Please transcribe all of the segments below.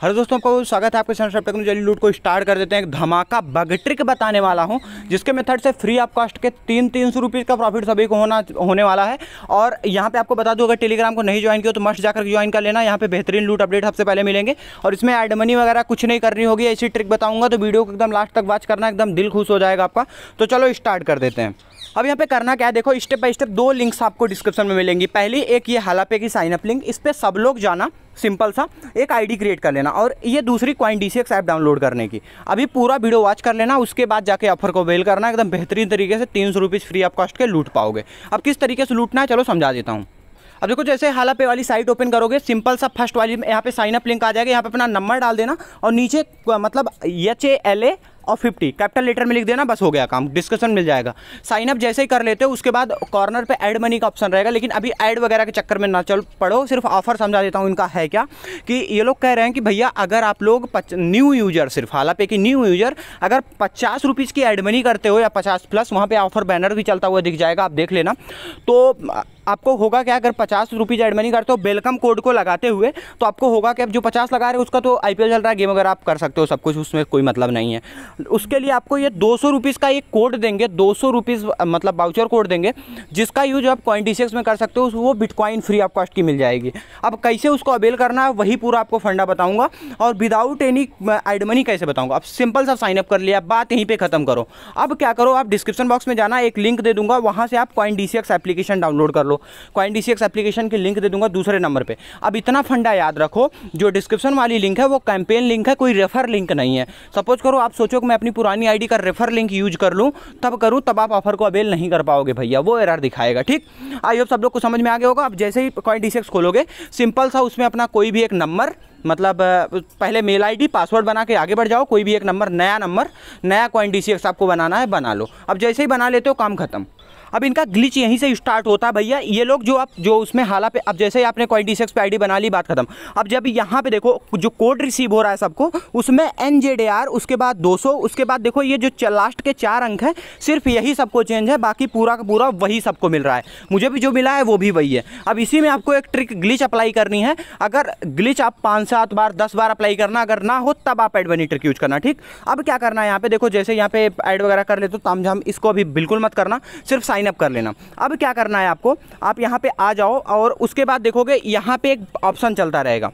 Hello दोस्तों, आपको स्वागत है आपके चैनल टेक्नोलॉजी लूट को। स्टार्ट कर देते हैं एक धमाका बग ट्रिक बताने वाला हूँ, जिसके मेथड से फ्री ऑफ़ कॉस्ट के तीन तीन सौ रुपीज़ का प्रॉफिट सभी को होना, होने वाला है। और यहाँ पे आपको बता दूँ, अगर टेलीग्राम को नहीं ज्वाइन किया तो मस्ट जाकर ज्वाइन कर लेना। यहाँ पे बेहतरीन लूट अपडेट सबसे पहले मिलेंगे। और इसमें एड मनी वगैरह कुछ नहीं करनी होगी, ऐसी ट्रिक बताऊँगा तो वीडियो को एकदम लास्ट तक वॉच करना, एकदम दिल खुश हो जाएगा आपका। तो चलो स्टार्ट कर देते हैं। अब यहाँ पे करना क्या है? देखो स्टेप बाय स्टेप दो लिंक्स आपको डिस्क्रिप्शन में मिलेंगी। पहली एक ये हालापे की साइन अप लिंक इस पर सब लोग जाना। सिंपल सा, एक आईडी क्रिएट कर लेना और ये दूसरी क्वाइन डी ऐप डाउनलोड करने की। अभी पूरा वीडियो वॉच कर लेना, उसके बाद जाके ऑफ़र को वेल करना, एकदम बेहतरीन तरीके से तीन सौ फ्री ऑफ़ कॉस्ट के लूट पाओगे। अब किस तरीके से लूटना है, चलो समझा देता हूँ। अब देखो, जैसे हाला पे वाली साइट ओपन करोगे, सिंपल सा फ़र्स्ट वाली यहाँ पे साइन अप लिंक आ जाएगा, यहाँ पे अपना नंबर डाल देना और नीचे मतलब एच ए एल ए और फिफ्टी कैपिटल लेटर में लिख देना, बस हो गया काम। डिस्कशन मिल जाएगा। साइन अप जैसे ही कर लेते हो, उसके बाद कॉर्नर पे ऐड मनी का ऑप्शन रहेगा। लेकिन अभी ऐड वगैरह के चक्कर में ना चल पड़ो। सिर्फ़ ऑफ़र समझा देता हूँ, इनका है क्या? कि ये लोग कह रहे हैं कि भैया, अगर आप लोग न्यू यूज़र सिर्फ़, हालाँकि की न्यू यूज़र अगर पचास रुपीज़ की ऐड मनी करते हो या पचास प्लस वहाँ पर ऑफ़र बैनर भी चलता हुआ दिख जाएगा, आप देख लेना। तो आपको होगा क्या? अगर पचास रुपीज़ एड मनी करते हो वेलकम कोड को लगाते हुए तो आपको होगा कि अब जो पचास लगा रहे हो, उसका तो आईपीएल चल रहा है गेम अगर आप कर सकते हो, सब कुछ, उसमें कोई मतलब नहीं है। उसके लिए आपको ये दो सौ का एक कोड देंगे, दो सौ मतलब बाउचर कोड देंगे, जिसका यूज़ आप कॉइन डी में कर सकते हो, वो बिटकॉइन फ्री ऑफ़ कॉस्ट की मिल जाएगी। अब कैसे उसको अवेल करना है, वही पूरा आपको फंडा बताऊँगा, और विदाउट एनी एड मनी कैसे बताऊँगा? अब सिंपल सा साइनअप कर लिया, बात यहीं पर खत्म करो। अब क्या करो, आप डिस्क्रिप्शन बॉक्स में जाना, एक लिंक दे दूँगा, वहाँ से आप कॉइन डी एप्लीकेशन डाउनलोड कर लो। कॉइन डी एप्लीकेशन की लिंक दे दूँगा दूसरे नंबर पर अब इतना फंडा याद रखो, जो डिस्क्रिप्शन वाली लिंक है, वो कैंपेन लिंक है, कोई रेफर लिंक नहीं है। सपोज़ करो आप सोचो कि मैं अपनी पुरानी आईडी का रेफर लिंक यूज़ कर लूँ, तब करूँ, तब आप ऑफ़र को अवेल नहीं कर पाओगे भैया। वो एरर दिखाएगा, ठीक? आई होप सब लोग को समझ में आ गया होगा। आप जैसे ही कॉइन डी खोलोगे सिंपल सा उसमें अपना कोई भी एक नंबर मतलब पहले मेल आईडी पासवर्ड बना के आगे बढ़ जाओ, कोई भी एक नंबर नया नंबर नया कॉइन डी आपको बनाना है, बना लो। अब जैसे ही बना लेते हो, काम खत्म। अब इनका ग्लिच यहीं से स्टार्ट होता है भैया। ये लोग जो आप जो उसमें हाला पे, अब जैसे ही आपने कोई डी पे आई बना ली, बात खत्म। अब जब यहाँ पे देखो, जो कोड रिसीव हो रहा है सबको, उसमें एन उसके बाद 200 उसके बाद देखो ये जो लास्ट के चार अंक है, सिर्फ़ यही सबको चेंज है, बाकी पूरा का पूरा वही सबको मिल रहा है। मुझे भी जो मिला है, वो भी वही है। अब इसी में आपको एक ट्रिक ग्लिच अप्लाई करनी है। अगर ग्लिच आप पाँच, सात बार, दस बार अप्लाई करना, अगर ना हो, तब आप एड बनी ट्रिक यूज़ करना, ठीक? अब क्या करना है यहाँ पे? देखो जैसे यहाँ पे एड वगैरह कर ले तो ताम इसको अभी बिल्कुल मत करना। सिर्फ़ साइन साइन अप कर लेना। अब क्या करना है आपको? आप यहाँ पर आ जाओ और उसके बाद देखोगे यहाँ पर एक ऑप्शन चलता रहेगा।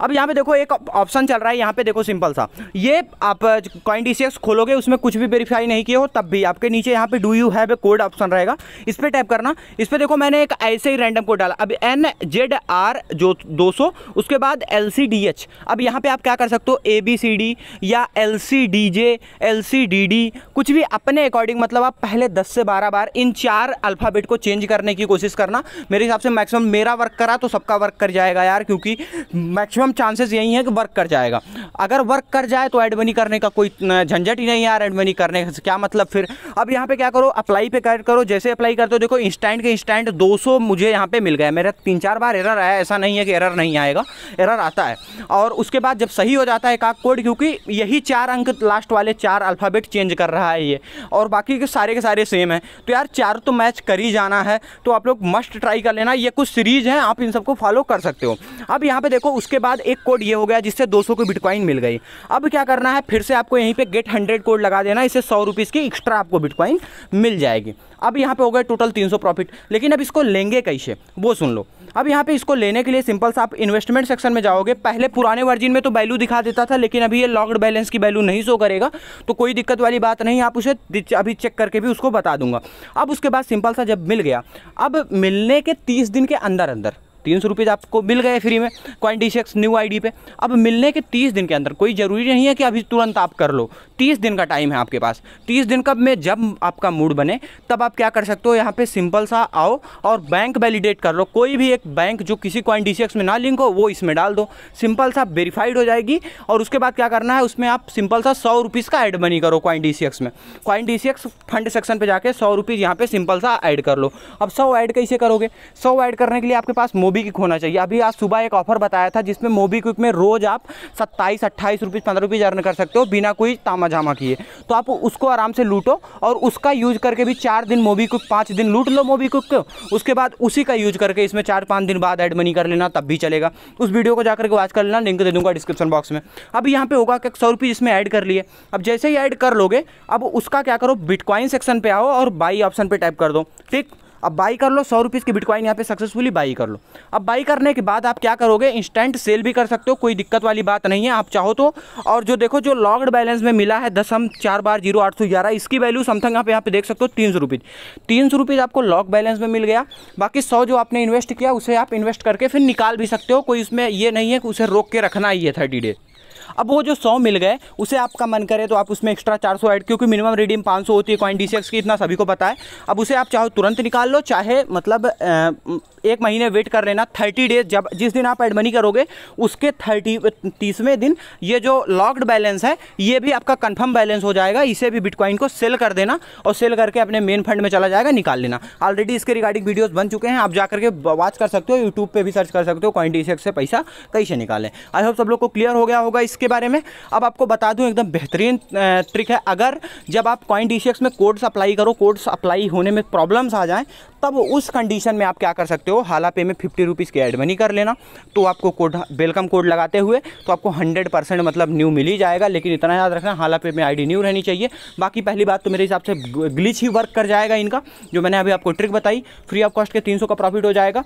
अब यहाँ पे देखो एक ऑप्शन चल रहा है, यहाँ पे देखो सिंपल सा। ये आप कॉइन डी खोलोगे, उसमें कुछ भी वेरीफाई नहीं किया हो, तब भी आपके नीचे यहाँ पे do you have a code option रहेगा। इस पर टैप करना। इस पर देखो मैंने एक ऐसे ही रैंडम कोड डाला। अब एन जेड आर जो 200 उसके बाद एल सी डी एच अब यहाँ पे आप क्या कर सकते हो? ए बी सी डी या L C D J L C D D कुछ भी अपने अकॉर्डिंग मतलब आप पहले दस से बारह बार इन चार अल्फ़ाबेट को चेंज करने की कोशिश करना। मेरे हिसाब से मैक्सिमम मेरा वर्क करा तो सबका वर्क कर जाएगा यार, क्योंकि मैक्सिमम मैक्सिमम चांसेस यही है कि वर्क कर जाएगा। अगर वर्क कर जाए तो एड मनी करने का कोई झंझट ही नहीं यार एड मनी करने का। क्या मतलब फिर? अब यहाँ पे क्या करो? अप्लाई पे कर, करो। जैसे अप्लाई करते हो, देखो इंस्टेंट के इंस्टेंट 200 मुझे यहाँ पे मिल गया मेरा तीन चार बार एरर आया ऐसा नहीं है कि एरर नहीं आएगा। एरर आता है। और उसके बाद जब सही हो जाता है एक कोड क्योंकि यही चार अंक लास्ट वाले चार अल्फ़ाबेट चेंज कर रहा है ये। और बाकी के सारे के सारे सेम है। तो यार चार तो मैच कर ही जाना है। तो आप लोग मस्ट ट्राई कर लेना। ये कुछ सीरीज़ हैं। आप इन सबको फॉलो कर सकते हो। अब यहाँ पे देखो, उसके बाद एक कोड ये हो गया जिससे 200 की बिटकॉइन मिल गई। अब क्या करना है? फिर से आपको यहीं पे गेट हंड्रेड कोड लगा देना, इससे सौ रुपीज़ की एक्स्ट्रा आपको बिटकॉइन मिल जाएगी। अब यहाँ पे हो गए टोटल 300 प्रॉफिट लेकिन अब इसको लेंगे कैसे? वो सुन लो। अब यहाँ पे इसको लेने के लिए सिंपल सा आप इन्वेस्टमेंट सेक्शन में जाओगे। पहले पुराने वर्जिन में तो वैल्यू दिखा देता था, लेकिन अभी ये लॉक्ड बैलेंस की वैल्यू नहीं शो करेगा। तो कोई दिक्कत वाली बात नहीं, आप उसे अभी चेक करके भी उसको बता दूँगा। अब उसके बाद सिंपल सा जब मिल गया, अब मिलने के तीस दिन के अंदर अंदर तीन सौ रुपीज़ आपको मिल गए फ्री में क्वाइन डी न्यू आईडी पे। अब मिलने के तीस दिन के अंदर, कोई ज़रूरी नहीं है कि अभी तुरंत आप कर लो। तीस दिन का टाइम है आपके पास। तीस दिन का में जब आपका मूड बने, तब आप क्या कर सकते हो, यहाँ पे सिंपल सा आओ और बैंक वैलिडेट कर लो। कोई भी एक बैंक जो किसी क्वाइन डी में ना लिंक हो, वो इसमें डाल दो। सिंपल सा वेरीफाइड हो जाएगी और उसके बाद क्या करना है, उसमें आप सिंपल सा सौ रुपीज़ का एड मनी करो क्वाइन डी में। क्वाइन डी फंड सेक्शन पर जाके सौ रुपीज़ यहाँ पे सिंपल सा ऐड कर लो। अब सौ ऐड कैसे करोगे? सौ ऐड करने के लिए आपके पास मोबी मोबी क्विक होना चाहिए। अभी आज सुबह एक ऑफ़र बताया था जिसमें मोबी क्विक में रोज़ आप सत्ताईस, अट्ठाईस रुपीज़ पंद्रह रुपीज़ अर्न कर सकते हो बिना कोई तामा झामा किए। तो आप उसको आराम से लूटो और उसका यूज़ करके भी चार दिन मोबी क्विक पाँच दिन लूट लो मोबी क्विक को। उसके बाद उसी का यूज़ करके इसमें चार, पाँच दिन बाद एड मनी कर लेना, तब भी चलेगा। उस वीडियो को जाकर के वॉच कर लेना लिंक दे दूँगा डिस्क्रिप्शन बॉक्स में। अब यहाँ पे होगा कि सौ रुपये इसमें ऐड कर लिए। अब जैसे ही ऐड कर लोगे, अब उसका क्या करो बिटकॉइन सेक्शन पे आओ और बाई ऑप्शन पे टाइप कर दो। ठीक? अब बाई कर लो, सौ रुपीज़ की बिटकॉइन यहाँ पे सक्सेसफुली बाई कर लो। अब बाई करने के बाद आप क्या करोगे? इंस्टेंट सेल भी कर सकते हो, कोई दिक्कत वाली बात नहीं है, आप चाहो तो। और जो देखो, जो लॉग्ड बैलेंस में मिला है दसम, चार बार ज़ीरो, आठ सौ ग्यारह, इसकी वैल्यू समथिंग आप यहाँ पे देख सकते हो, तीन सौ रुपीज़ तीन सौ रुपीज़ आपको लॉक बैलेंस में मिल गया। बाकी सौ जो आपने इन्वेस्ट किया, उसे आप इन्वेस्ट करके फिर निकाल भी सकते हो, कोई उसमें ये नहीं है कि उसे रोक के रखना ही है थर्टी डेज़ अब वो जो सौ मिल गए, उसे आपका मन करे तो आप उसमें एक्स्ट्रा चार सौ क्योंकि मिनिमम रिडीम पाँच सौ होती है कॉइन डी की इतना सभी को पता है। अब उसे आप चाहो तुरंत निकाल लो, चाहे मतलब एक महीने वेट कर लेना थर्टी डेज़ जब, जिस दिन आप एड मनी करोगे, उसके थर्टी तीसवें दिन ये जो लॉक्ड बैलेंस है, ये भी आपका कन्फर्म बैलेंस हो जाएगा, इसे भी बिटकॉइन को सेल कर देना और सेल करके अपने मेन फंड में चला जाएगा, निकाल लेना। ऑलरेडी इसके रिगार्डिंग वीडियोस बन चुके हैं, आप जाकर के वॉच कर सकते हो यूट्यूब पे भी सर्च कर सकते हो कॉइन डीसीएक्स से पैसा कैसे निकालें। आई होप सब लोग को क्लियर हो गया होगा इसके बारे में अब आपको बता दूँ, एकदम बेहतरीन ट्रिक है। अगर जब आप कॉइन डी में कोड्स अप्लाई करो कोड्स अप्लाई होने में प्रॉब्लम्स आ जाएँ, तब उस कंडीशन में आप क्या कर सकते हो? हाला पे में फिफ्टी रुपीज़ की एड मनी कर लेना। तो आपको कोड वेलकम कोड लगाते हुए तो आपको हंड्रेड परसेंट मतलब न्यू मिल ही जाएगा। लेकिन इतना याद रखना, हाला पे में आईडी न्यू रहनी चाहिए। बाकी पहली बात तो मेरे हिसाब से ग्लिच ही वर्क कर जाएगा इनका, जो मैंने अभी आपको ट्रिक बताई। फ्री ऑफ़ कॉस्ट के तीन सौ का प्रॉफिट हो जाएगा।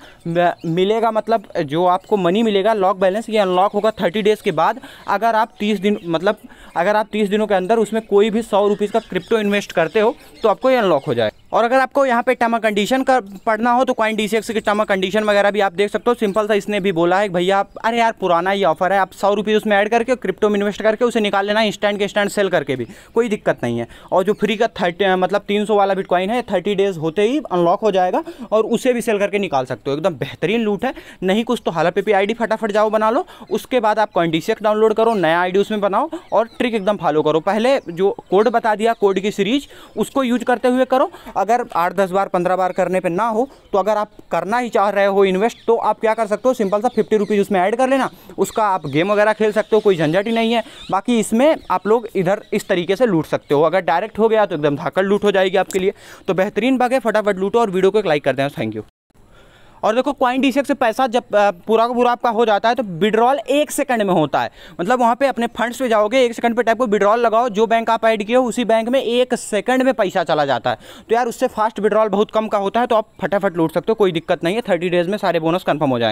मिलेगा मतलब जो आपको मनी मिलेगा लॉक बैलेंस ये अनलॉक होगा थर्टी डेज़ के बाद। अगर आप तीस दिन मतलब अगर आप तीस दिनों के अंदर उसमें कोई भी सौ रुपीज़ का क्रिप्टो इन्वेस्ट करते हो तो आपको ये अनलॉक हो जाए और अगर आपको यहाँ पे टर्म कंडीशन का पढ़ना हो तो कॉइन डी की टर्म कंडीशन वगैरह भी आप देख सकते हो। सिंपल सा इसने भी बोला है भैया आप, अरे यार, पुराना ही ऑफ़र है, आप सौ रुपये उसमें ऐड करके क्रिप्टो में इन्वेस्ट करके उसे निकाल लेना इंस्टेंट के स्टैंड सेल करके भी। कोई दिक्कत नहीं है। और जो फ्री का थर्टी मतलब तीन सौ वाला बिटकॉइन है थर्टी डेज़ होते ही अनलॉक हो जाएगा और उसे भी सेल करके निकाल सकते हो। एकदम बेहतरीन लूट है। नहीं कुछ तो हाला पे पी आई फटाफट जाओ, बना लो। उसके बाद आप कॉइन डाउनलोड करो, नया आईडी उसमें बनाओ और ट्रिक एकदम फॉलो करो। पहले जो कोड बता दिया कोड की सीरीज़ उसको यूज़ करते हुए करो। अगर आठ दस बार, पंद्रह बार करने पर ना हो तो अगर आप करना ही चाह रहे हो इन्वेस्ट तो आप क्या कर सकते हो? सिंपल सा फिफ्टी रुपीज़ उसमें ऐड कर लेना। उसका आप गेम वगैरह खेल सकते हो, कोई झंझट ही नहीं है। बाकी इसमें आप लोग इधर इस तरीके से लूट सकते हो। अगर डायरेक्ट हो गया तो एकदम धाकड़ लूट हो जाएगी आपके लिए। तो बेहतरीन बाग है, फटाफट लूटो और वीडियो को एक लाइक कर दें। थैंक यू और देखो क्वाइन डी से पैसा जब पूरा का पूरा आपका हो जाता है तो विड्रॉल एक सेकंड में होता है। मतलब वहाँ पे अपने फंड्स पे जाओगे, एक सेकंड पे टाइप को विड्रॉल लगाओ, जो बैंक आप ऐड किए हो, उसी बैंक में एक सेकंड में पैसा चला जाता है। तो यार, उससे फास्ट विड्रॉल बहुत कम का होता है तो आप फटाफट लूट सकते हो, कोई दिक्कत नहीं है थर्टी डेज़ में सारे बोनस कन्फर्म हो जाएँगे।